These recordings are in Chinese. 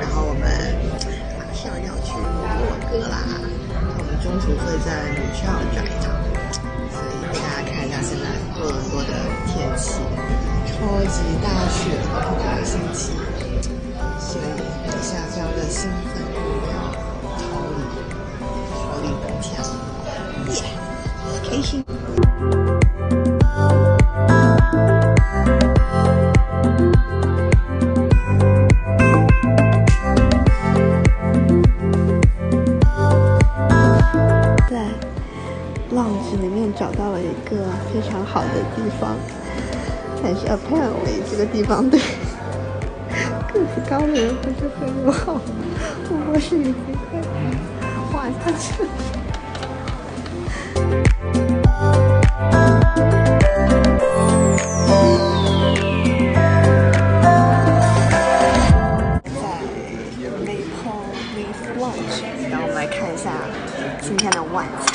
然后我们马上要去墨尔哥啦。我们中途会在女校转一趟，所以给大家看一下现在多伦多的天气，超级大雪和不同的星，所以一下非常的兴奋，我要逃离逃离冬天了，耶、yeah,，开心。好的地方，但是 apparently 这个地方对 个子高的人不是很友好。不过是已经快滑下去了。在 Maple Leaf Lounge，然后我们来看一下今天的晚餐。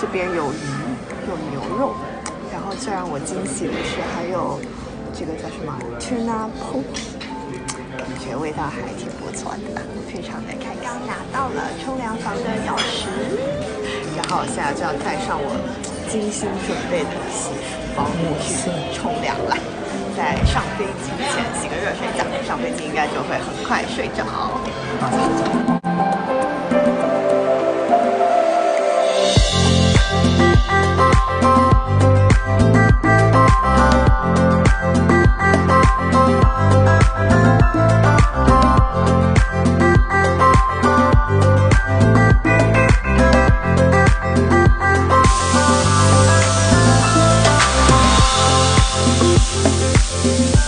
这边有鱼，有牛肉，然后最让我惊喜的是还有这个叫什么 tuna poke，感觉味道还挺不错的，非常的开。刚拿到了冲凉房的钥匙，然后现在就要带上我精心准备的洗漱包去冲凉了。在上飞机前洗个热水澡，上飞机应该就会很快睡着。我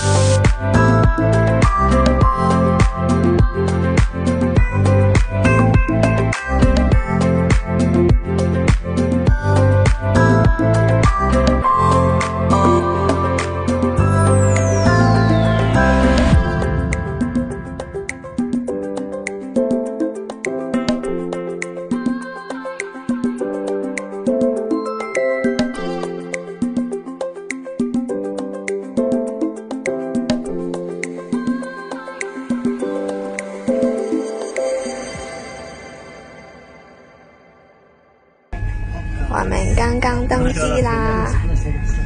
刚登机啦，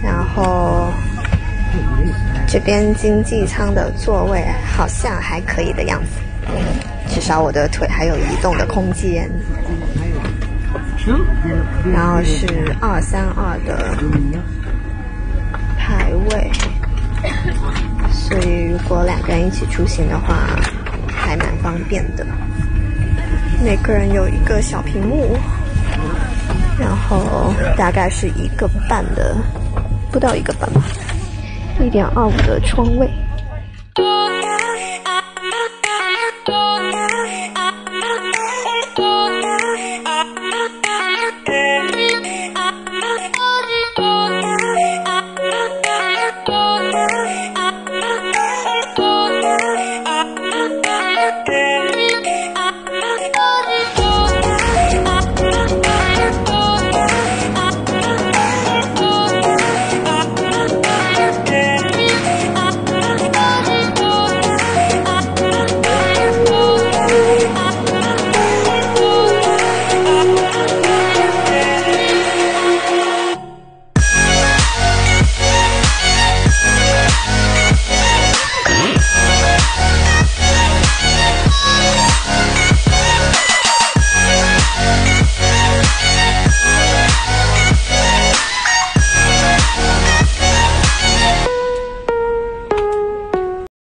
然后这边经济舱的座位好像还可以的样子，至少我的腿还有移动的空间。然后是二三二的排位，所以如果两个人一起出行的话，还蛮方便的。每个人有一个小屏幕。然后大概是一个半的，不到一个半吧，一点二五的窗位。